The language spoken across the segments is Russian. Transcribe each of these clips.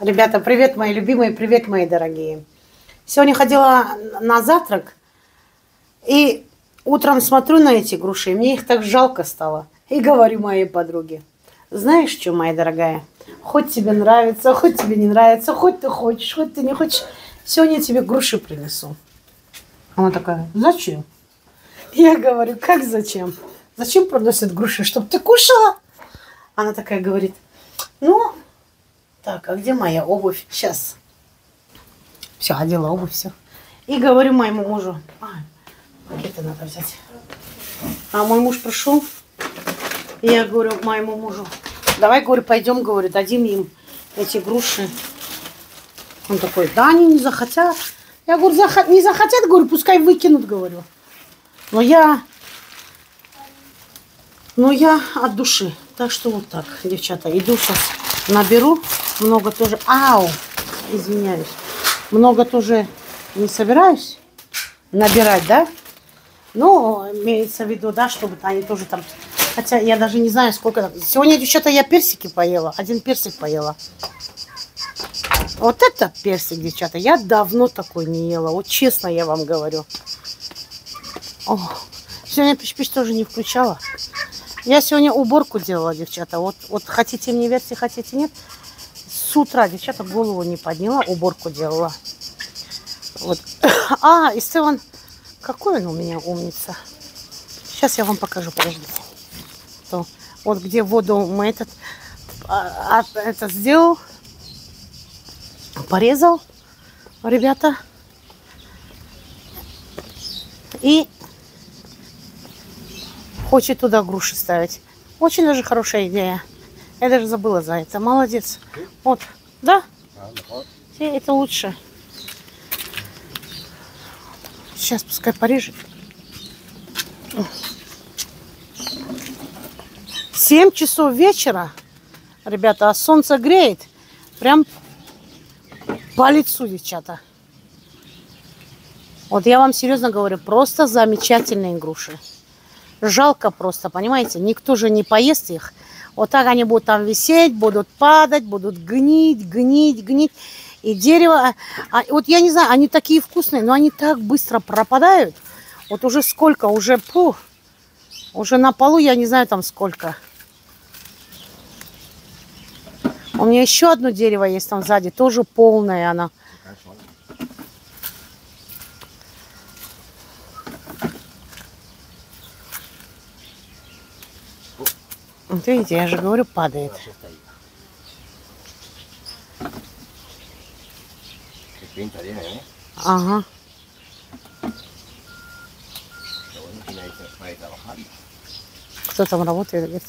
Ребята, привет, мои любимые, привет, мои дорогие. Сегодня ходила на завтрак и утром смотрю на эти груши, и мне их так жалко стало. И говорю моей подруге, знаешь что, моя дорогая, хоть тебе нравится, хоть тебе не нравится, хоть ты хочешь, хоть ты не хочешь, сегодня я тебе груши принесу. Она такая, зачем? Я говорю, как зачем? Зачем приносят груши? Чтобы ты кушала? Она такая говорит, ну, так, а где моя обувь? Сейчас. Все, одела обувь, все. И говорю моему мужу, а, пакеты надо взять. А мой муж пришел, и я говорю моему мужу, давай, говорю, пойдем, говорю, дадим им эти груши. Он такой, да, они не захотят. Я говорю, Зах... не захотят, говорю, пускай выкинут, говорю. Но я, но я от души. Так что вот так, девчата, иду сейчас наберу. Много тоже, ау, извиняюсь. Много тоже не собираюсь набирать, да? Ну, имеется в виду, да, чтобы они тоже там... Хотя я даже не знаю, сколько... Сегодня, девчата, я персики поела. Один персик поела. Вот это персик, девчата. Я давно такой не ела. Вот честно я вам говорю. О, сегодня пищ-пищ тоже не включала. Я сегодня уборку делала, девчата. Вот, вот хотите мне верьте, хотите нет. С утра, девчата, голову не подняла, уборку делала. Вот. А, и какой он у меня умница. Сейчас я вам покажу, подождите. Вот где воду мы этот, а, а, это сделал, порезал, ребята. И хочет туда груши ставить. Очень даже хорошая идея. Я даже забыла за это. Молодец. Вот. Да? Это лучше. Сейчас пускай порежет. 7 часов вечера, ребята, а солнце греет. Прям по лицу, девчата. Вот я вам серьезно говорю, просто замечательные груши. Жалко просто, понимаете? Никто же не поест их. Вот так они будут там висеть, будут падать, будут гнить, гнить, гнить. И дерево, а, вот я не знаю, они такие вкусные, но они так быстро пропадают. Вот уже сколько, уже, пух, уже на полу я не знаю там сколько. У меня еще одно дерево есть там сзади, тоже полное она. Вот видите, я же говорю, падает. Ага. Кто там работает, говорит?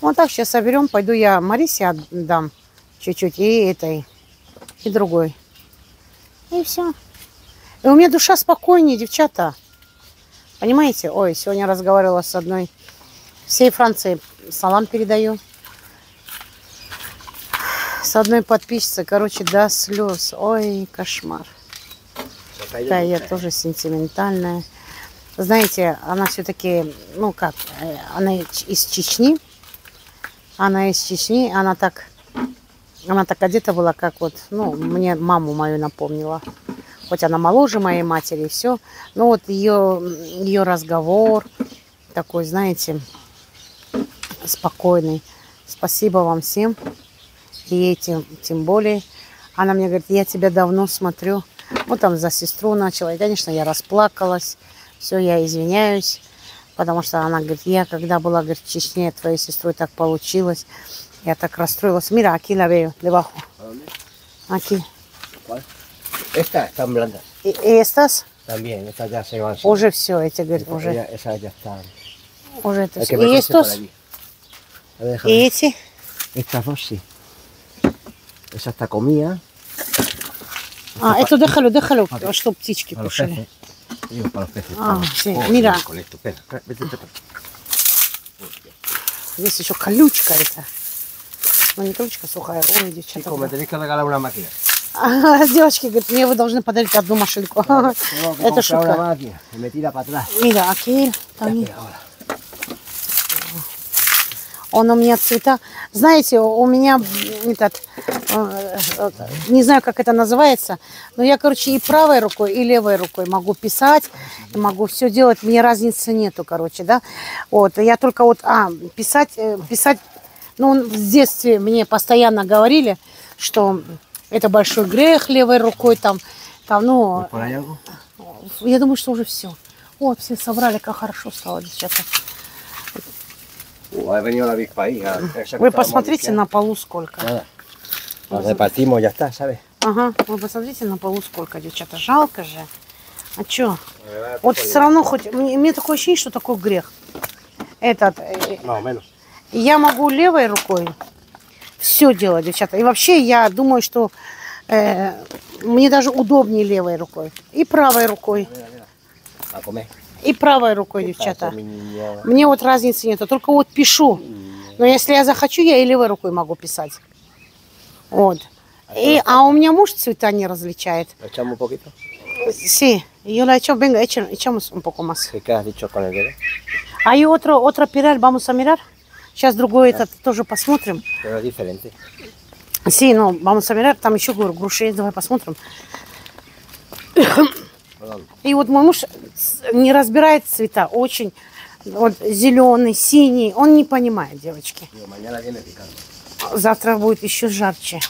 Вот так сейчас соберем, пойду я Марисе отдам чуть-чуть и этой, и другой. И все. И у меня душа спокойнее, девчата. Понимаете? Ой, сегодня разговаривала с одной всей Франции. Салам передаю. С одной подписчицей, короче, до слез. Ой, кошмар. Да, я тоже сентиментальная. Знаете, она все-таки, ну как, э, она из Чечни. Она из Чечни, она так, она так одета была, как вот, ну, мне маму мою напомнила хоть она моложе моей матери и все, но вот ее, ее разговор такой, знаете, спокойный. Спасибо вам всем, и этим тем более. Она мне говорит, я тебя давно смотрю. Вот там за сестру начала. И, конечно, я расплакалась. Все, я извиняюсь. Потому что она говорит, я когда была, говорит, в Чечне, твоей сестрой так получилось. Я так расстроилась. Мира, aquí la veo, debajo. Aquí. Estas están blandas. ¿Y estas? También, estas ya se van. Уже все, эти, говорит, уже. Ya, esas ya están. Уже это Hay все. que ¿Y meterse por estos? allí. A ver, déjame. ¿Y эти? Estas dos sí. Esa está comida. А, это déjalo, déjalo, чтобы птички Para los кушали. peces. Digo, para los peces. Ah, para- sí, Oh, mira. Con esto, espera, espera, vete, vete, vete. Здесь еще колючка это. Ну, не колючка сухая. Ой, девчата. Chicos, me tenéis que regalar una máquina. А, девочки говорят, мне вы должны подарить одну машинку. Это шутка. aquí también. Ahora. Он у меня цвета. Знаете, у меня этот, э, э, не знаю, как это называется, но я, короче, и правой рукой, и левой рукой могу писать, и могу все делать. Мне разницы нету, короче, да. Вот, я только вот, а, писать, э, писать, ну, в детстве мне постоянно говорили, что это большой грех левой рукой там, там, ну, я думаю, что уже все. Вот, все собрали, как хорошо стало, девчата. Вы estábamos посмотрите на полу сколько. Ага, вы посмотрите на полу сколько, девчата. Жалко же. А чё? Вот все равно хоть... Мне, мне такое ощущение, что такой грех. Этот... э. Я могу левой рукой все делать, девчата. И вообще я думаю, что э, мне даже удобнее левой рукой. И правой рукой. И правой рукой, девчата. Мне вот разницы нету. Только вот пишу. Но если я захочу, я и левой рукой могу писать. Вот. И, а у меня муж цвета не различает. Sí, yo la he hecho, venga, echamos un poco más. ¿Qué has dicho con el dedo? Hay otro, otra piral, vamos a mirar. Сейчас другой этот тоже посмотрим. Sí, ну, vamos a mirar, там еще, груши есть, давай посмотрим. И вот мой муж не разбирает цвета, очень, вот зеленый, синий, он не понимает, девочки. Завтра будет еще жарче.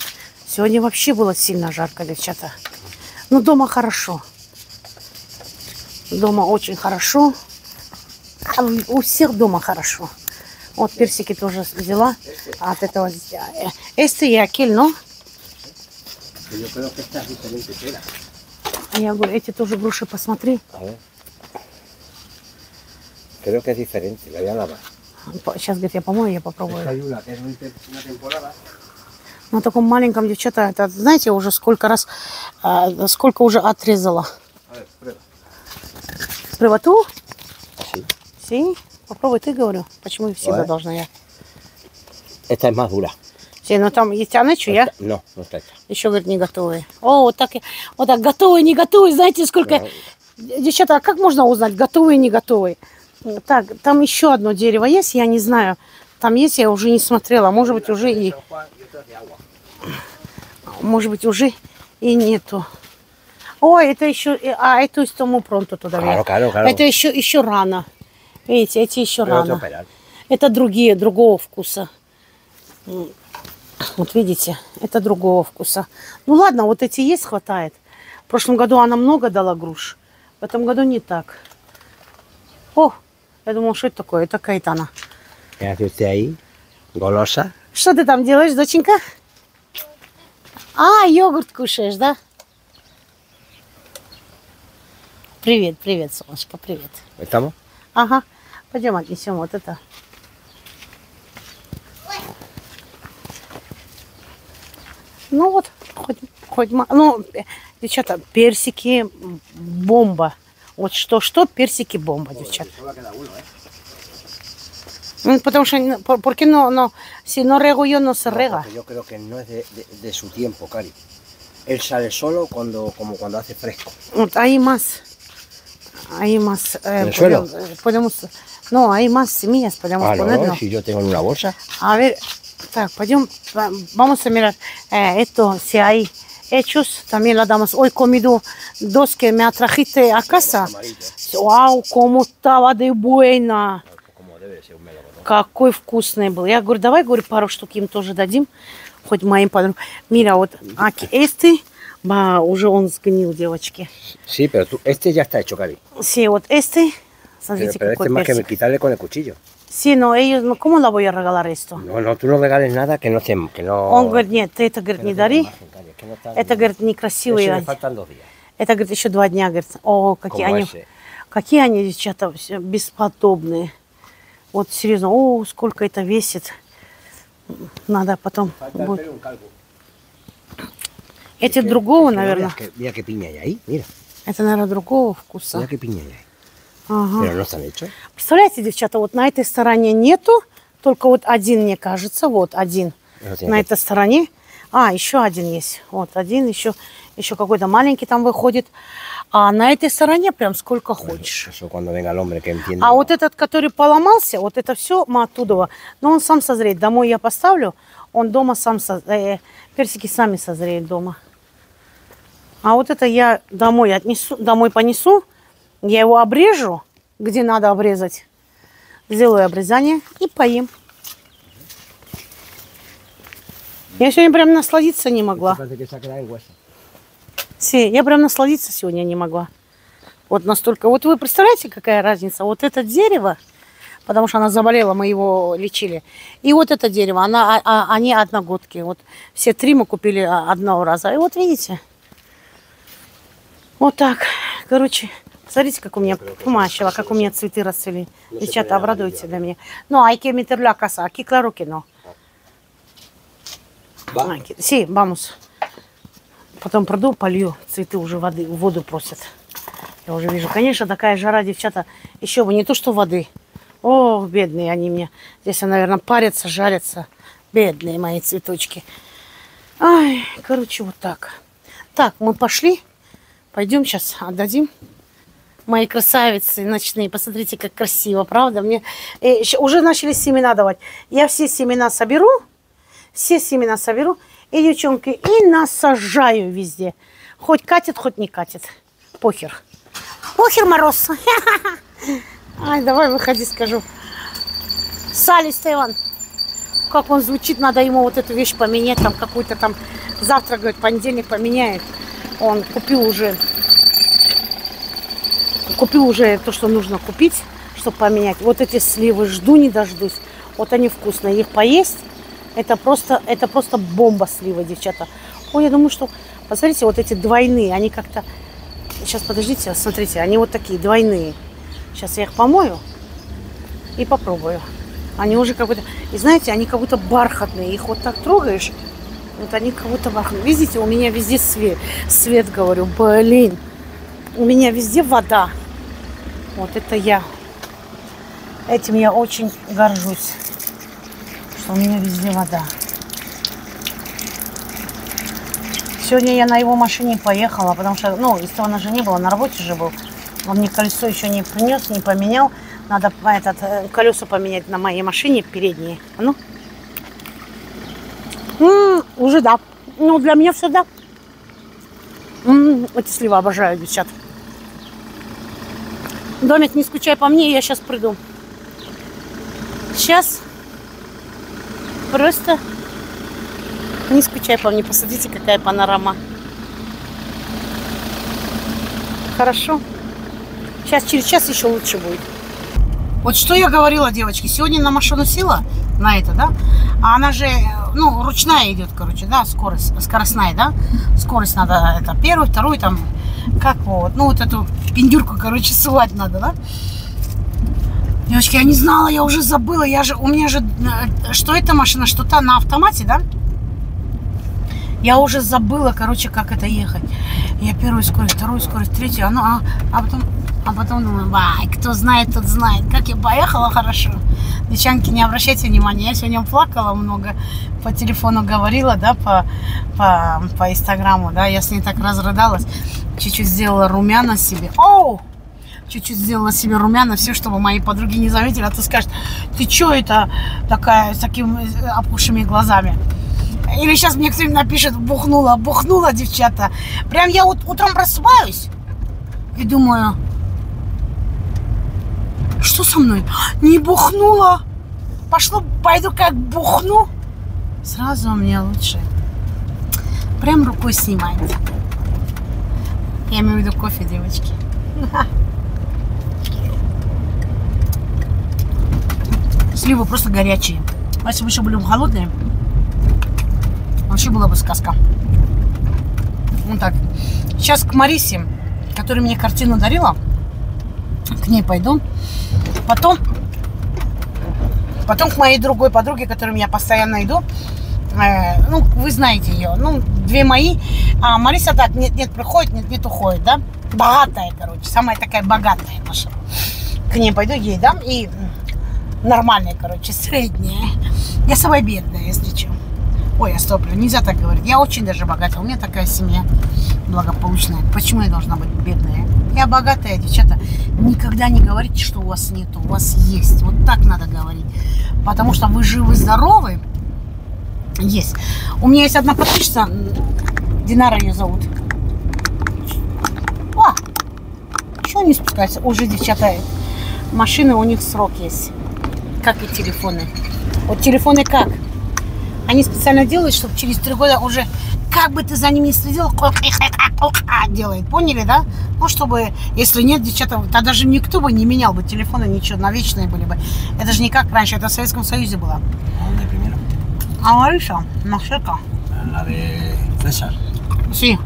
Сегодня вообще было сильно жарко, девчата. Ну, дома хорошо. Дома очень хорошо. А У всех дома хорошо. Вот персики тоже взяла. От этого... э, Este aquel, es diferente. Espera. А я говорю, эти тоже груши посмотри. Creo que es diferente. La voy a lavar. Сейчас, говорит, я помою, я попробую. На таком маленьком, девчата, это, знаете, уже сколько раз, а, сколько уже отрезала. A ver, prueba. Попробуй ты, говорю. Почему всегда Давай. должна я? Más dura. Sí, ну там есть анечу, я Esta- No, no está esta. еще, говорит, не готовые. О, вот так, вот так, готовые, не готовые, знаете, сколько... Девчата, а как можно узнать, готовые, не готовые? Так, там еще одно дерево есть, я не знаю. Там есть, я уже не смотрела. Может быть, уже и... Может быть, уже и нету. Ой, это еще... и- А, это из тому пронто туда. Claro, claro, claro. Это еще, еще рано. Видите, эти еще рано. Это другие, другого вкуса. Вот видите, это другого вкуса. Ну ладно, вот эти есть, хватает. В прошлом году она много дала груш. В этом году не так. О, я думала, что это такое? Это кайтана. Golosa. Что ты там делаешь, доченька? А, йогурт кушаешь, да? Привет, привет, солнышко, привет. ¿Estamos? Ага, пойдем отнесем вот это. Ну вот, хоть, хоть, ма- ну, э, девчата, персики м, бомба. Вот что-что, персики бомба, девчата. Ну, Потому что, не- por- porque no, no, si no rego yo, no se rega. Porque yo creo que no es de, de- de su tiempo, Cari. Él sale solo cuando, como cuando hace fresco. Вот, hay más. Hay más. eh, ¿En el suelo? podemos- eh, podemos, no, hay más semillas, podemos Ah, no, ponerlo. si yo tengo en una bolsa. A ver, так, пойдем, va- vamos a mirar eh, esto, si hay hechos, también la damos. Hoy he comido dos que me trajiste a casa. Вау, cómo estaba de buena. Какой вкусный был. Я говорю, давай, говорю, пару штук им тоже дадим, хоть моим подругам. Мира, вот, аки, este, ба, уже он сгнил, девочки. Sí, pero tú, este ya está hecho, Cari. Sí, вот este, Pero, смотрите, pero este más que quitarle con el cuchillo. Sí, no, ellos, ну, ¿cómo la voy a regalar esto? No, no, tú no regales nada que no esté, que no. Он говорит, нет, ты это, говорит, no не дари. no Это, говорит, le они. faltan dos días. Это, говорит, еще два дня, говорит. О, какие они, какие они, девчата, бесподобные. Вот серьезно, о, сколько это весит. Надо потом будет. Эти другого, no наверное. mira qué piña hay ahí, mira. Это, наверное, другого вкуса. Mira qué piña hay ahí. Ага. Представляете, девчата, вот на этой стороне нету, только вот один, мне кажется, вот один на этой стороне. А, еще один есть. Вот один еще. Еще какой-то маленький там выходит. А на этой стороне прям сколько хочешь. А вот этот, который поломался, вот это все оттуда. Но он сам созреет. Домой я поставлю, он дома сам созреет. персики сами созреют дома. А вот это я домой отнесу, домой понесу, я его обрежу, где надо обрезать. Сделаю обрезание и поем. Я сегодня прям насладиться не могла. Си, я прям насладиться сегодня не могла. Вот настолько. Вот вы представляете, какая разница? Вот это дерево, потому что она заболела, мы его лечили. И вот это дерево, она, а- а- они одногодки. Вот все три мы купили а, одного раза. И вот видите, вот так. Короче, смотрите, как у меня помащила, как у меня цветы расцвели. Девчата, обрадуйте для меня. Ну, aquí claro que no. Va. Ay, que- Sí, vamos. Потом приду, полью. Цветы уже воды, воду просят. Я уже вижу. Конечно, такая жара, девчата. Еще бы не то, что воды. Ох, бедные они мне. Здесь, наверное, парятся, жарятся. Бедные мои цветочки. Ай, короче, вот так. Так, мы пошли. Пойдем сейчас отдадим. Мои красавицы ночные. Посмотрите, как красиво, правда? Мне э, уже начали семена давать. Я все семена соберу. Все семена соберу. И, девчонки, и насажаю везде. Хоть катит, хоть не катит. Похер. Похер, мороз. Ай, давай выходи, скажу. Сали, Стефан. Как он звучит, надо ему вот эту вещь поменять, там какую-то там, завтра, говорит, понедельник поменяет. Он купил уже, купил уже то, что нужно купить, чтобы поменять. Вот эти сливы жду, не дождусь. Вот они вкусные, их поесть, это просто, это просто бомба сливы, девчата. Ой, я думаю, что, посмотрите, вот эти двойные, они как-то, сейчас, подождите, смотрите, они вот такие двойные. Сейчас я их помою и попробую. Они уже как будто... И знаете, они как будто бархатные. Их вот так трогаешь, вот они как будто бархатные. Видите, у меня везде свет. Свет, говорю, блин. У меня везде вода. Вот это я. Этим я очень горжусь. Что у меня везде вода. Сегодня я на его машине поехала, потому что, ну, Истона же не было, на работе же был. Он мне колесо еще не принес, не поменял. Надо этот, э, колесо поменять на моей машине передние. А Ну. М, уже да. Ну, для меня все да. М, эти сливы обожаю, девчат. Домик, не скучай по мне, я сейчас приду. Сейчас. Просто не скучай по мне. Посмотрите, какая панорама. Хорошо. Сейчас, через час еще лучше будет. Вот что я говорила, девочки, сегодня на машину села, на это, да, а она же, ну, ручная идет, короче, да, скорость, скоростная, да, скорость надо, это, первый, второй, там, как вот, ну, вот эту пиндюрку, короче, сувать надо, да. Девочки, я не знала, я уже забыла, я же, у меня же, э, что эта машина, что та на автомате, да, я уже забыла, короче, как это ехать. Я первую скорость, вторую скорость, третью, а, ну, а, а потом, а потом думаю, вай, кто знает, тот знает. Как я поехала хорошо. Девчонки, не обращайте внимания, я сегодня плакала много, по телефону говорила, да, по, по, по инстаграму, да, я с ней так разрыдалась, чуть-чуть сделала румяна себе. Оу! чуть-чуть сделала себе румяна, все, чтобы мои подруги не заметили, а то скажут, ты что это такая с такими э, опухшими глазами? Или сейчас мне кто-нибудь напишет, бухнула, бухнула, девчата. Прям я вот утром просыпаюсь и думаю, что со мной? Не бухнула. Пошло, пойду как бухну. Сразу мне лучше. Прям рукой снимает. Я имею в виду кофе, девочки. Сливы просто горячие. Если бы еще были бы холодные, вообще была бы сказка. Вот так. Сейчас к Марисе, которая мне картину дарила, к ней пойду. Потом, потом к моей другой подруге, которой я постоянно иду. Э, ну, вы знаете ее. Ну, две мои. А Мариса так, нет-нет, приходит, нет-нет, уходит, да? Богатая, короче, самая такая богатая наша. К ней пойду, ей дам. И нормальная, короче, средняя. Я самая бедная, если что. Ой, я стоплю, нельзя так говорить. Я очень даже богатая. У меня такая семья благополучная. Почему я должна быть бедная? Я богатая, девчата. Никогда не говорите, что у вас нет. У вас есть. Вот так надо говорить. Потому что вы живы, здоровы. Есть. У меня есть одна подписчица, Динара ее зовут. О! Что не спускается? Уже, девчата, машины у них срок есть. Как и телефоны. Вот телефоны как? Они специально делают, чтобы через три года уже, как бы ты за ними не следил, делает. Поняли, да? Ну, чтобы, если нет, девчата, тогда даже никто бы не менял бы телефоны, ничего, на вечные были бы. Это же не как раньше, это в Советском Союзе было. ¿Dónde primero? А Мариша, Машека. La de César. Си.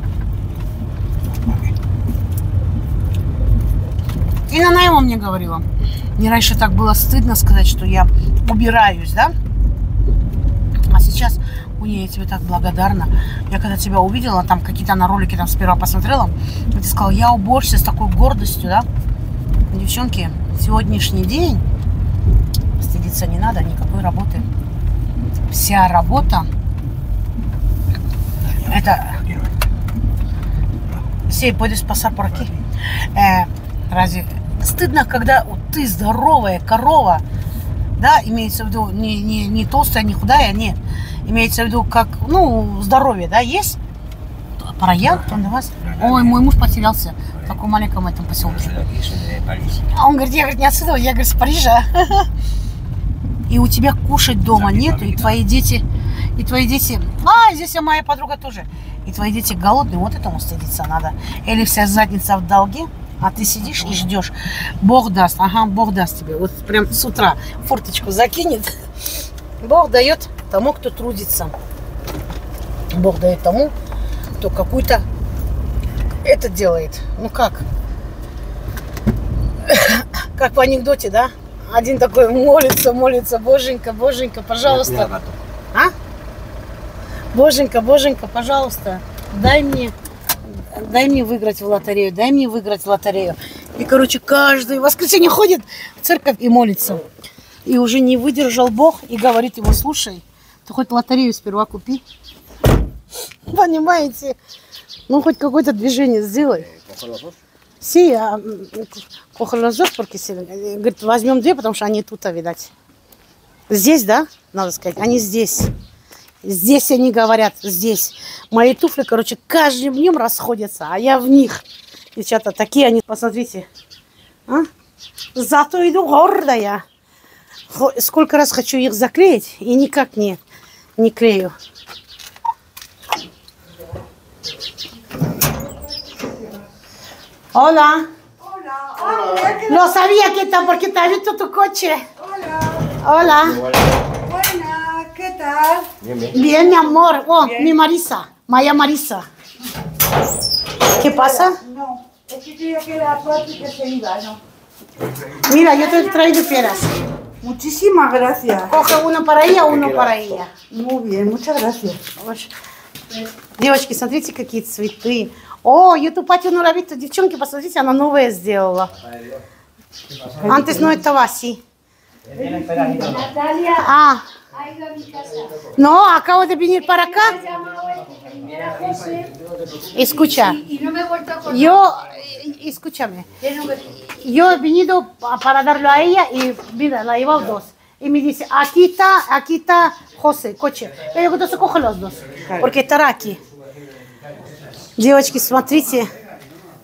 И она ему мне говорила. Мне раньше так было стыдно сказать, что я убираюсь, да? А сейчас, у нее я тебе так благодарна. Я когда тебя увидела, там какие-то на ролики там сперва посмотрела, и ты сказала, я уборщица с такой гордостью, да? Девчонки, сегодняшний день стыдиться не надо никакой работы. Вся работа это puedes pasar por aquí. Э, разве стыдно, когда вот ты здоровая корова, да, имеется в виду не, не, не толстая, не худая, нет. Имеется в виду как, ну, здоровье, да, есть? Проект, он у вас? Ой, мой муж потерялся в таком маленьком этом поселке. А он говорит, я говорит, не отсюда, я говорит, с Парижа. И у тебя кушать дома нету, и твои дети, и твои дети, а, здесь и моя подруга тоже, и твои дети голодные, вот этому стыдиться надо. Или вся задница в долге, а ты сидишь и ждешь. Бог даст, ага, Бог даст тебе. Вот прям с утра форточку закинет. Бог дает тому, кто трудится. Бог дает тому, кто какую-то это делает. Ну как? Как в анекдоте, да? Один такой молится, молится, боженька, боженька, пожалуйста. А? Боженька, боженька, пожалуйста, дай мне, дай мне выиграть в лотерею, дай мне выиграть в лотерею. И, короче, каждое воскресенье ходит в церковь и молится. И уже не выдержал Бог и говорит ему, слушай, ты хоть лотерею сперва купи. Понимаете? Ну, хоть какое-то движение сделай. Си, а, э, Говорит, возьмем две, потому что они тут, а, видать. Здесь, да, надо сказать, они здесь. Здесь они говорят, здесь. Мои туфли, короче, каждым днем расходятся, а я в них. Девчата, такие они, посмотрите. А? Зато иду гордая. Хо- Сколько раз хочу их заклеить, и никак не, не клею. Hola. Hola, Lo sabía que está porque te ha visto tu coche. hola, Hola. buena, ¿qué tal? Bien, bien. Bien, mi amor. Oh, mi Marisa. Maya Marisa. ¿Qué pasa? No, es que quería que la parte que se iba, ¿no? Mira, yo te he traído peras. Muchísimas gracias. Coge uno para ella, uno para ella. Muy bien, muchas gracias. Девочки, смотрите, какие цветы. О, YouTube патио Нуравита. Девчонки, посмотрите, она новое сделала. Antes no estaba así. Natalia Ah, ha ido a mi casa. no, acabo de venir para acá. Me ha llamado el primero a José Escucha, y no me he vuelto a acordar. yo, eh, escúchame. Yo he venido pa- para darlo a ella y mira, la llevo dos. Y me dice, aquí está, aquí está José, coche. Я digo, entonces coge los dos, porque estará aquí. Девочки, смотрите,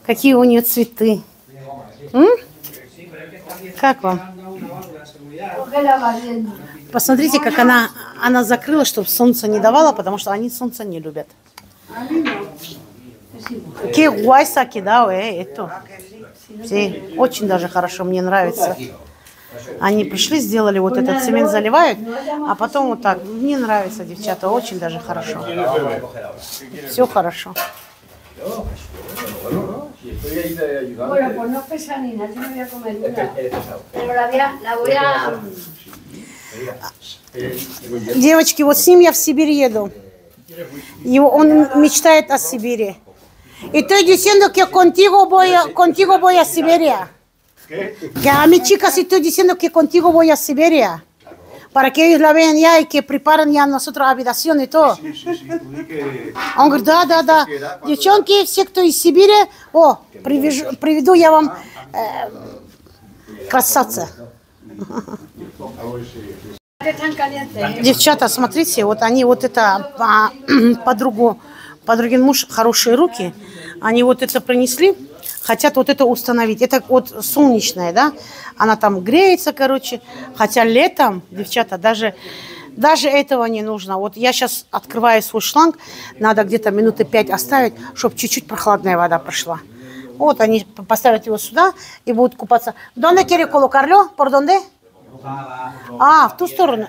какие у нее цветы. М? Как вам? Посмотрите, как она, она закрыла, чтобы солнце не давало, потому что они солнце не любят. Qué guay se ha quedado, eh, esto. Sí, очень даже хорошо, мне нравится. Они пришли, сделали вот этот цемент, заливают, а потом вот так. Мне нравится, девчата, очень даже хорошо. Все хорошо. Девочки, вот с ним я в Сибирь еду. Его, он мечтает о Сибири. Y estoy diciendo que contigo voy a, contigo voy a Siberia. Que a mi chicas estoy diciendo que contigo voy a Siberia. para que ellos la vean ya y que preparen ya nosotros habitación y todo. Он говорит, да, да, да. Девчонки, все, кто из Сибири, о, привяжу- приведу я вам э, красавца. Девчата, смотрите, вот они вот это а, подругу, подругин муж, хорошие руки, они вот это принесли, хотят вот это установить. Это вот солнечная, да, она там греется, короче, хотя летом, девчата, даже даже этого не нужно. Вот я сейчас открываю свой шланг, надо где-то минуты пять оставить, чтобы чуть-чуть прохладная вода прошла. Вот они поставят его сюда и будут купаться. ¿Dónde quiere colocarlo? ¿Por Ah, в ту сторону.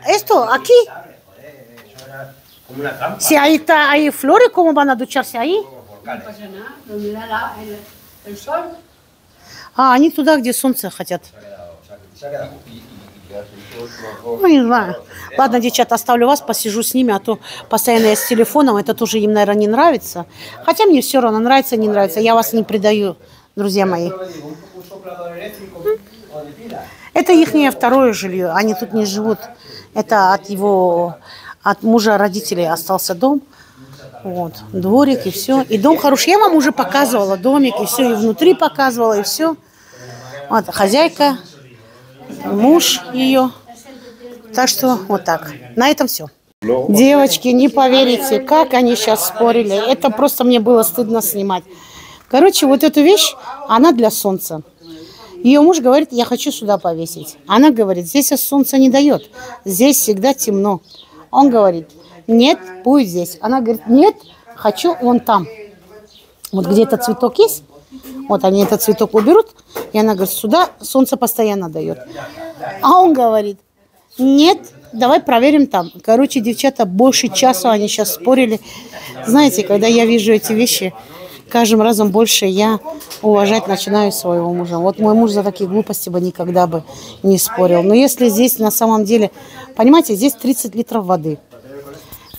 Una trampa. Si ahí está, hay flores, ¿cómo van a ducharse ahí? А, они туда, где солнце хотят. Ну, не знаю. Ладно, девчата, оставлю вас, посижу с ними, а то постоянно я с телефоном, это тоже им, наверное, не нравится. Хотя мне все равно, нравится, не нравится. Я вас не предаю, друзья мои. Это их второе жилье, они тут не живут. Это от его, от мужа родителей остался дом. Вот, дворик и все. И дом хороший. Я вам уже показывала домик, и все, и внутри показывала, и все. Вот, хозяйка, муж ее. Так что вот так. На этом все. Девочки, не поверите, как они сейчас спорили. Это просто мне было стыдно снимать. Короче, вот эту вещь, она для солнца. Ее муж говорит, я хочу сюда повесить. Она говорит, здесь солнце не дает. Здесь всегда темно. Он говорит, нет, будет здесь. Она говорит, нет, хочу вон там. Вот где этот цветок есть, вот они этот цветок уберут, и она говорит, сюда солнце постоянно дает. А он говорит, нет, давай проверим там. Короче, девчата, больше часа они сейчас спорили. Знаете, когда я вижу эти вещи, каждым разом больше я уважать начинаю своего мужа. Вот мой муж за такие глупости бы никогда бы не спорил. Но если здесь на самом деле, понимаете, здесь 30 литров воды.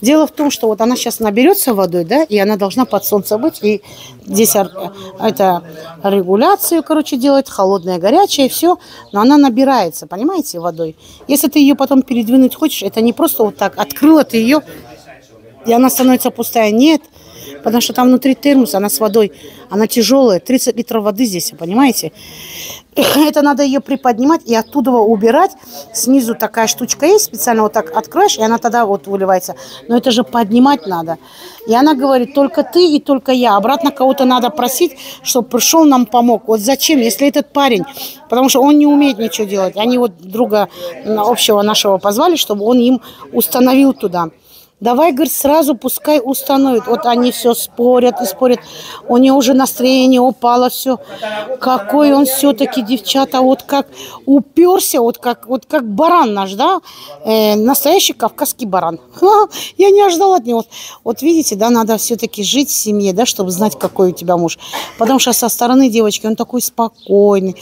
Дело в том, что вот она сейчас наберется водой, да, и она должна под солнцем быть, и здесь это регуляцию, короче, делает, холодная, горячая, все, но она набирается, понимаете, водой. Если ты ее потом передвинуть хочешь, это не просто вот так, открыла ты ее, и она становится пустая, нет, потому что там внутри термос, она с водой, она тяжелая, 30 литров воды здесь, понимаете. Это надо ее приподнимать и оттуда убирать. Снизу такая штучка есть, специально вот так откроешь, и она тогда вот выливается. Но это же поднимать надо. И она говорит, только ты и только я. Обратно кого-то надо просить, чтобы пришел нам помог. Вот зачем, если этот парень, потому что он не умеет ничего делать. Они вот друга общего нашего позвали, чтобы он им установил туда. Давай, говорит, сразу пускай установит. Вот они все спорят и спорят. У нее уже настроение упало, все. Какой он все-таки, девчата, вот как уперся, вот как, вот как баран наш, да? Э, настоящий кавказский баран. Ха, Я не ожидала от него. Вот видите, да, надо все-таки жить в семье, да, чтобы знать, какой у тебя муж. Потому что со стороны девочки он такой спокойный.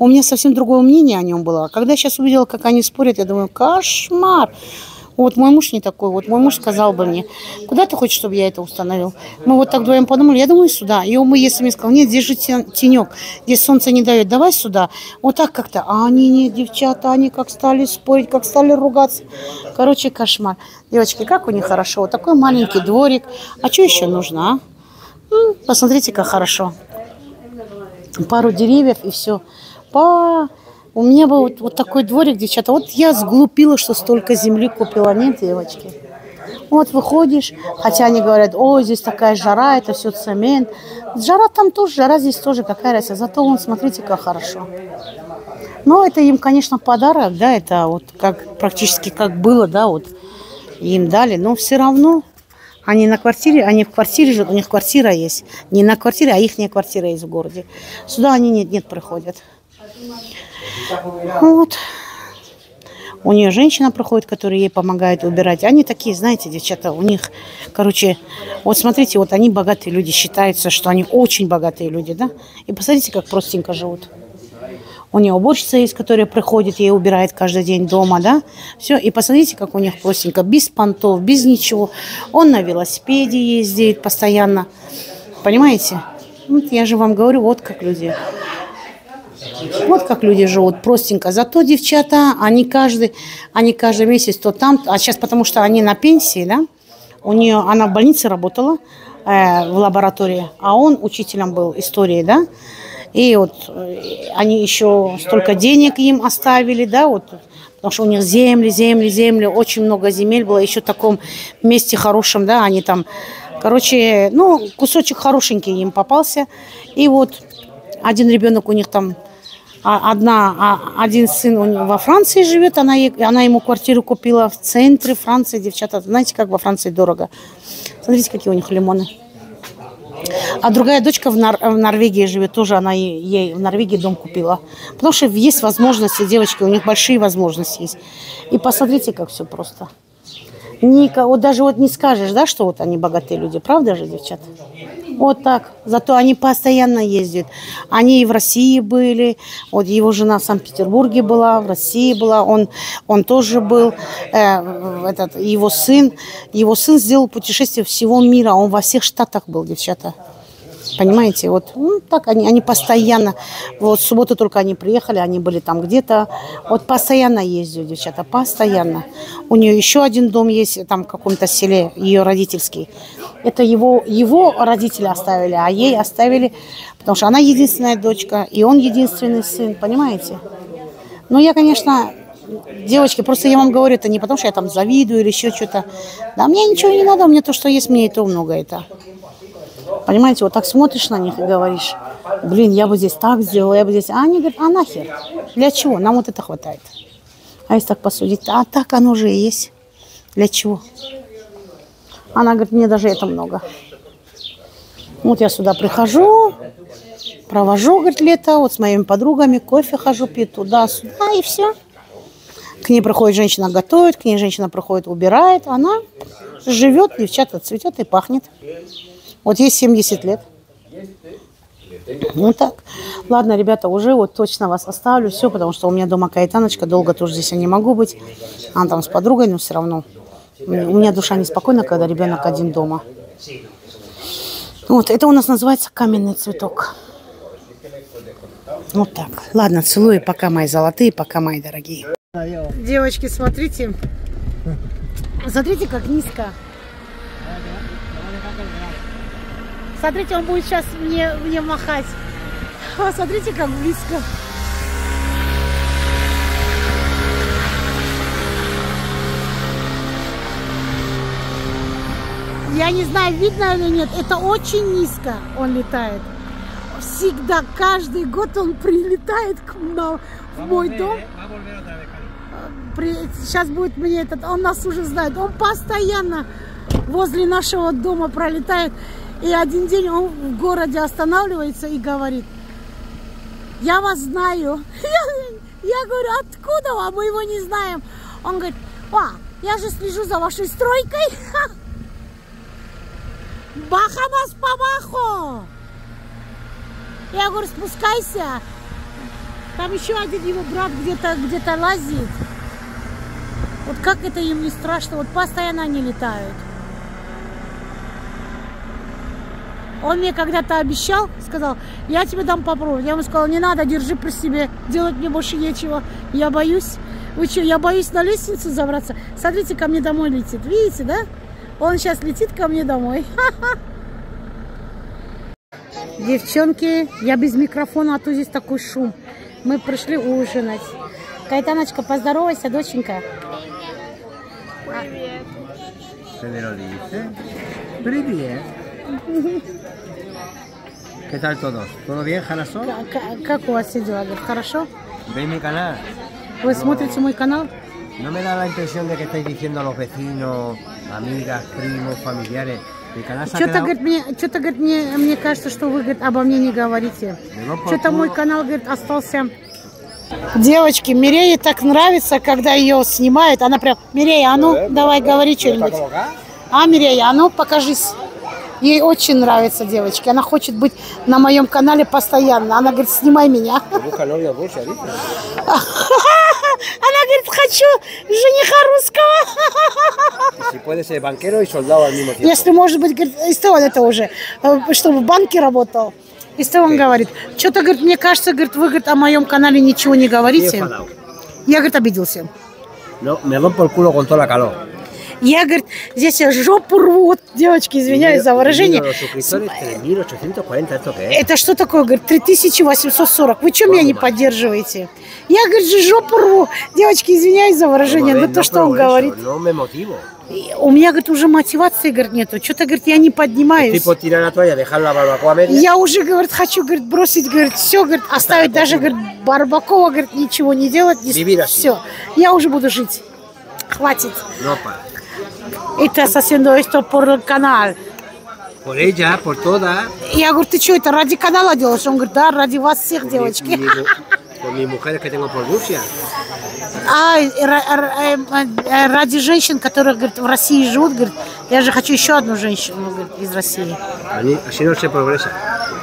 У меня совсем другое мнение о нем было. Когда я сейчас увидела, как они спорят, я думаю, кошмар. Вот мой муж не такой. Вот мой муж сказал бы мне, куда ты хочешь, чтобы я это установил? Мы вот так вдвоем подумали, я думаю, сюда. И он бы, если мне сказал, нет, здесь же тен- тенек, здесь солнце не дает, давай сюда. Вот так как-то. А они, нет, девчата, они как стали спорить, как стали ругаться. Короче, кошмар. Девочки, как у них хорошо. Вот такой маленький дворик. А что еще нужно, а? Посмотрите, как хорошо пару деревьев и все. По... У меня был вот, вот такой дворик, девчата. Вот я сглупила, что столько земли купила. Нет, девочки. Вот выходишь, хотя они говорят, ой, здесь такая жара, это все цемент. Жара там тоже, жара здесь тоже, какая разница. Зато вон, смотрите, как хорошо. Но это им, конечно, подарок, да, это вот как практически как было, да, вот им дали. Но все равно они на квартире, они в квартире живут, у них квартира есть. Не на квартире, а их квартира есть в городе. Сюда они нет, нет приходят. Вот. У нее женщина проходит, которая ей помогает убирать. Они такие, знаете, девчата, у них, короче, вот смотрите, вот они богатые люди, считается, что они очень богатые люди, да? И посмотрите, как простенько живут. У нее уборщица есть, которая приходит, ей убирает каждый день дома, да? Все, и посмотрите, как у них простенько, без понтов, без ничего. Он на велосипеде ездит постоянно, понимаете? Вот я же вам говорю, вот как люди. Вот как люди живут, простенько. Зато девчата, они каждый, они каждый месяц то там, а сейчас потому что они на пенсии, да, у нее, она в больнице работала, э, в лаборатории, а он учителем был истории, да, и вот э, они еще столько денег им оставили, да, вот, потому что у них земли, земли, земли, очень много земель было, еще в таком месте хорошем, да, они там, короче, ну, кусочек хорошенький им попался, и вот один ребенок у них там одна, а один сын во Франции живет, она, ей- она ему квартиру купила в центре Франции, девчата. Знаете, как во Франции дорого. Смотрите, какие у них лимоны. А другая дочка в, Нор- в Норвегии живет, тоже она ей, в Норвегии дом купила. Потому что есть возможности, девочки, у них большие возможности есть. И посмотрите, как все просто. Ника, вот даже вот не скажешь, да, что вот они богатые люди, правда же, девчата? Вот так. Зато они постоянно ездят. Они и в России были. Вот его жена в Санкт-Петербурге была, в России была. Он, он тоже был. Э, этот, его сын. Его сын сделал путешествие всего мира. Он во всех штатах был, девчата. Понимаете, вот ну, так они, они постоянно, вот в субботу только они приехали, они были там где-то, вот постоянно ездят, девчата, постоянно. У нее еще один дом есть, там в каком-то селе, ее родительский. Это его, его родители оставили, а ей оставили, потому что она единственная дочка, и он единственный сын, понимаете? Ну, я, конечно, девочки, просто я вам говорю, это не потому, что я там завидую или еще что-то. Да, мне ничего не надо, мне то, что есть, мне и то много это. Понимаете, вот так смотришь на них и говоришь, блин, я бы здесь так сделала, я бы здесь... А они говорят, а нахер? Для чего? Нам вот это хватает. А если так посудить, а так оно же и есть. Для чего? Она говорит, мне даже это много. Вот я сюда прихожу, провожу, говорит, лето, вот с моими подругами, кофе хожу, пью туда-сюда, и все. К ней приходит женщина, готовит, к ней женщина приходит, убирает. Она живет, девчата, цветет и пахнет. Вот ей 70 лет. Ну так. Ладно, ребята, уже вот точно вас оставлю. Все, потому что у меня дома Каэтаночка. Долго тоже здесь я не могу быть. Она там с подругой, но все равно. У меня душа неспокойна, когда ребенок один дома. Вот, это у нас называется каменный цветок. Вот так. Ладно, целую. Пока, мои золотые, пока, мои дорогие. Девочки, смотрите. Смотрите, как низко. Смотрите, он будет сейчас мне, мне махать. А, смотрите, как близко. Я не знаю, видно или нет, это очень низко он летает. Всегда, каждый год он прилетает к нам в мой дом. Сейчас будет мне этот, он нас уже знает, он постоянно возле нашего дома пролетает. И один день он в городе останавливается и говорит, я вас знаю. Я, я говорю, откуда вам? Мы его не знаем. Он говорит, а, я же слежу за вашей стройкой. Бахамас помахо. Я говорю, спускайся. Там еще один его брат где-то где-то лазит. Вот как это им не страшно? Вот постоянно они летают. Он мне когда-то обещал, сказал, я тебе дам попробовать. Я ему сказала, не надо, держи при себе, делать мне больше нечего. Я боюсь. Вы что, я боюсь на лестницу забраться? Смотрите, ко мне домой летит. Видите, да? Он сейчас летит ко мне домой. Девчонки, я без микрофона, а то здесь такой шум. Мы пришли ужинать. Кайтаночка, поздоровайся, доченька. Lo dice. Привет. ¿Qué tal todos? ¿Todo bien, Hanasol? Как у вас все дела? Хорошо? ¿Veis mi canal? Вы смотрите мой канал? ¿No me da la impresión de que estáis diciendo a los vecinos, amigas, primos, familiares? Mi canal se ha Что-то, говорит, мне, что-то, говорит, мне, мне кажется, что вы, говорит, обо мне не говорите. Что-то мой канал, говорит, остался... Девочки, Мирее так нравится, когда ее снимают. Она прям, Мирея, а ну, давай, говори что-нибудь. А, Мирея, а ну, покажись. Ей очень нравится, девочки. Она хочет быть на моем канале постоянно. Она говорит, снимай меня. Dice. Она говорит, хочу жениха русского. Если, может быть, говорит, сделал это уже, э, чтобы в банке работал. И что он говорит? Что-то, говорит, мне кажется, говорит, вы, говорит, о моем канале ничего не говорите. Я, говорит, обиделся. No, me el culo con toda la calor. Я, говорит, здесь я жопу рву. Вот, Девочки, извиняюсь за выражение. Los suscriptores 3840, ¿esto qué es? Это что такое? Говорит, 3840. Вы что меня не поддерживаете? Я, говорит, же жопу рву. Девочки, извиняюсь за выражение, но то, что он говорит. У меня, говорит, уже мотивации, говорит, нету. Что-то, говорит, я не поднимаюсь. Media. Я уже, говорит, хочу, говорит, бросить, говорит, все, говорит, оставить даже, говорит, Барбакова, говорит, ничего не делать. Así. Все, я уже буду жить. Хватит. Ты haciendo esto por el canal. Por ella, por toda. Я говорю, ты что, это ради канала делаешь? Он говорит, да, ради вас всех, Mi- девочки. mi- por mis mujeres que tengo por Rusia. А э, ра- ра- э, э, ради женщин, которые, говорит, в России живут, говорит, я же хочу еще одну женщину, говорит, из России. Así así no se progresa.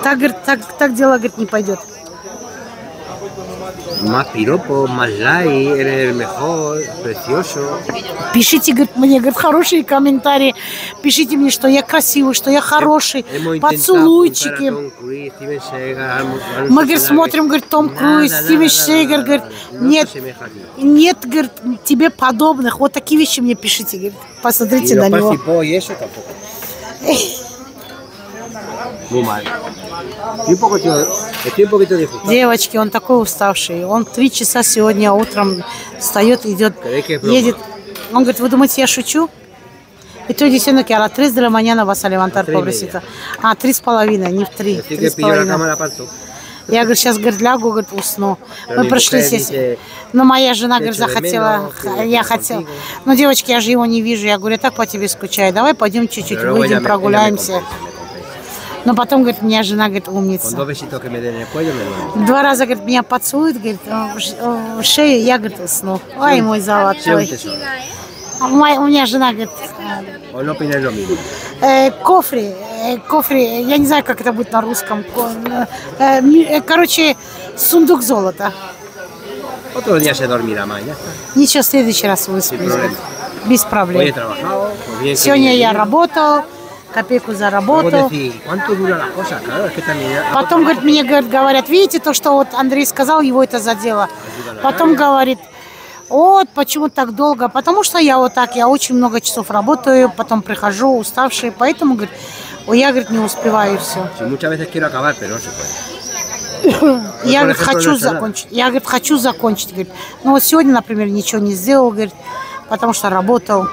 Так, говорит, так, так дело, говорит, не пойдет. Más piropos, más like, eres el mejor, precioso. Пишите, говорит, мне, говорит, хорошие комментарии. Пишите мне, что я красивый, что я хороший. Поцелуйчики. Seagal, Arnold Мы, говорит, Schwarzenegger. смотрим, говорит, Том Круз, Стивен Шейгер, говорит, нет, нет, говорит, тебе подобных. Вот такие вещи мне пишите, говорит, посмотрите на него. disgustado. Девочки, он такой уставший. Он три часа сегодня утром встает, идет, едет. Он говорит, вы думаете, я шучу? Estoy diciendo que a las 3 de la mañana vas a levantar, pobrecita. А, три с половиной, не в три. Три с половиной. Я, говорит, сейчас, говорит, лягу, говорит, усну. Мы здесь. dice, Но моя жена, «Te говорит, захотела, я хотела. contigo». Ну, девочки, я же его не вижу. Я говорю, я так по тебе скучаю. Давай пойдем чуть-чуть выйдем, прогуляемся. Но потом, говорит, меня жена, говорит, умница. Два раза, говорит, меня поцелует, говорит, в ш- в шею, я, говорит, усну. Ой, мой золотой. А моя- У меня жена, говорит, mismo. э, кофре, э, кофре, я не знаю, как это будет на русском. э, э, короче, сундук золота. Otro día se dormirá más, ya está. Ничего, в следующий раз высплюсь. Без проблем. Сегодня я работал, копейку заработал. es que también... Потом, говорит, мне говорит, говорят, видите, то, что вот Андрей сказал, его это задело. Потом говорит, вот почему так долго, потому что я вот так, я очень много часов работаю, потом прихожу уставший, поэтому, говорит, я, говорит, не успеваю и все. Я, говорит, хочу закончить. Я, говорит, хочу закончить. Говорит. Ну вот сегодня, например, ничего не сделал, говорит, потому что работал.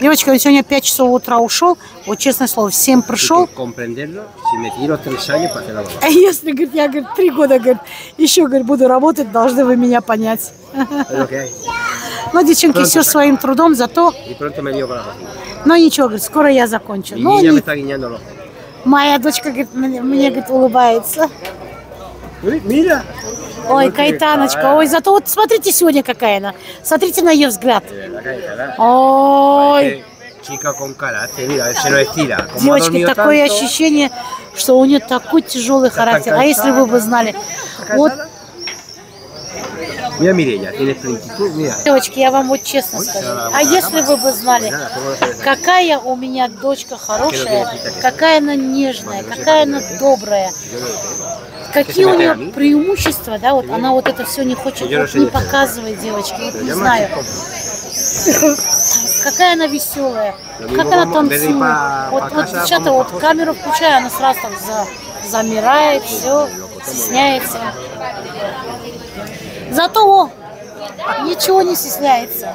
Девочка, он сегодня в 5 часов утра ушел, вот честное слово, в 7 Y пришел. А если, говорит, я, говорит, три года, говорит, еще, говорит, буду работать, должны вы меня понять. Но, девчонки, Пронто все своим трудом, зато, но ничего, говорит, скоро я закончу. Mi Ну, не- моя дочка, говорит, мне, мне, говорит, улыбается. Mira. Ой, Кайтаночка, ой, зато вот смотрите сегодня какая она. Смотрите на ее взгляд. Cara. Ой. Девочки, такое ощущение, что у нее такой тяжелый характер. А если вы бы знали, ¿está вот? Mira, Mireia, tiene plenitud, mira. девочки, я вам вот честно скажу, а если вы бы знали, какая у меня дочка хорошая, какая она нежная, какая она добрая, какие у нее преимущества, да, вот она вот это все не хочет, вот не показывает, девочки, вот не знаю. Какая она веселая, как она танцует. Вот, вот сейчас вот камеру включаю, она сразу так за- замирает, все, стесняется. Зато о, ничего не стесняется.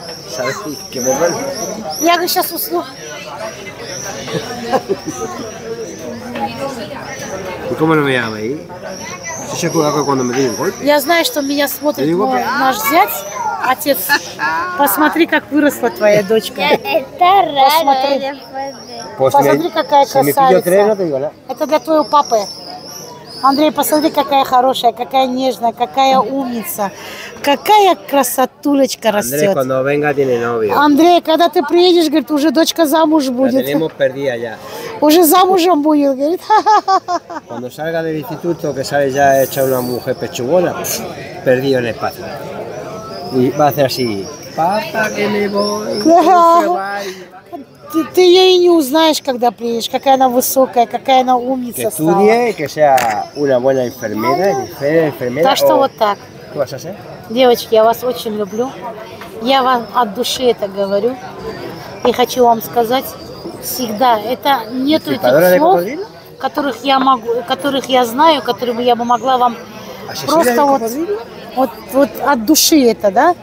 Я говорю, сейчас усну. ¿Y cómo no me llama ahí? Juega que cuando me golpe. Я знаю, что меня смотрит мой- наш зять, отец. Посмотри, как выросла твоя дочка. Посмотри. Посмотри, какая красавица. Это для твоего папы. Андрей, посмотри, какая хорошая, какая нежная, какая умница. Какая красотулечка растет. Андрей, когда ты приедешь, говорит, уже дочка замуж будет. Уже замужем будет, говорит. Cuando salga del instituto, que sale ya hecha una mujer pechugona, perdido en el espacio. Y va a hacer así. Papá, que me voy. Ты, ты ее и не узнаешь, когда приедешь, какая она высокая, какая она Que умница стала. estudie, que sea una buena enfermera, enfer- enfermera. Так что o- вот так. Девочки, я вас очень люблю. Я вам от души это говорю. И хочу вам сказать всегда, это нету этих слов, которых я могу, которых я знаю, которыми я бы могла вам ¿Asesina просто вот, вот, вот от души это, да?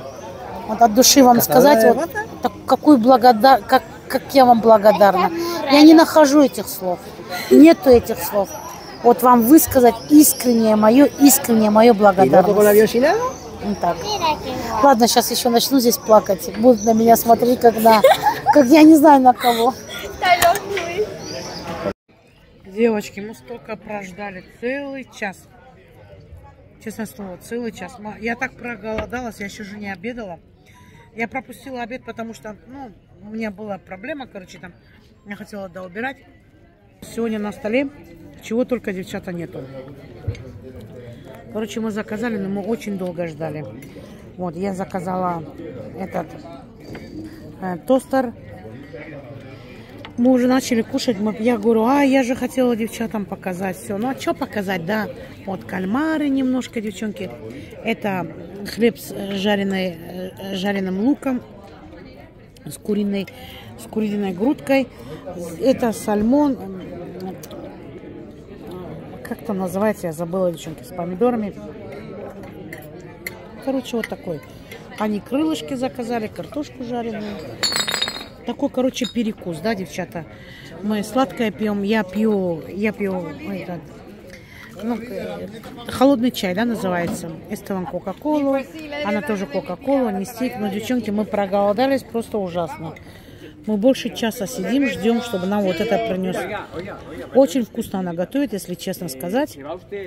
Вот от души вам сказать, вот, так, какую благодар, как, как я вам благодарна. Я не нахожу этих слов, нету этих слов. Вот вам высказать искреннее мое, искреннее мое ¿Y no tocó el благодарность. Вот так. Ладно, сейчас еще начну здесь плакать. Будут на меня смотреть, как на... Как я не знаю на кого. Девочки, мы столько прождали. Целый час. Честное слово, целый час. Я так проголодалась, я еще же не обедала. Я пропустила обед, потому что, ну, у меня была проблема, короче, там. Я хотела доубирать. Сегодня на столе чего только девчата нету. Короче, мы заказали, но мы очень долго ждали. Вот, я заказала этот э, тостер. Мы уже начали кушать. Мы, я говорю, а я же хотела девчатам показать все. Ну, а что показать, да? Вот кальмары немножко, девчонки. Это хлеб с э, жареной, э, жареным луком, с куриной, с куриной грудкой. Это сальмон, как там называется, я забыла, девчонки, с помидорами. Короче, вот такой. Они крылышки заказали, картошку жареную. Такой, короче, перекус, да, девчата? Мы сладкое пьем, я пью, я пью этот, ну, э, холодный чай, да, называется. Эстеван Кока-Колу, она тоже Кока-Колу, не стик. Но, девчонки, мы проголодались просто ужасно. Мы больше часа сидим, ждем, чтобы нам вот это принес. Очень вкусно она готовит, если честно сказать.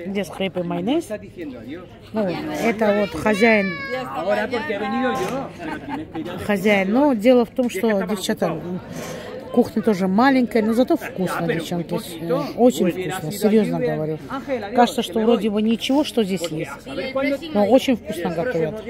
Здесь хлеб и майонез. Ну, это вот хозяин. Хозяин. Но дело в том, что девчата кухня тоже маленькая, но зато вкусно, девчонки. Э, Очень вкусно, серьезно говорю. Кажется, что вроде бы ничего, что здесь есть. Но очень вкусно готовят.